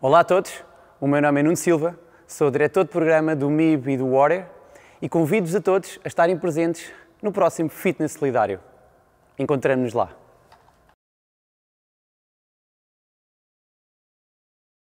Olá a todos, o meu nome é Nuno Silva, sou diretor de programa do MIB e do Warrior e convido-vos a todos a estarem presentes no próximo Fitness Solidário. Encontramos-nos lá.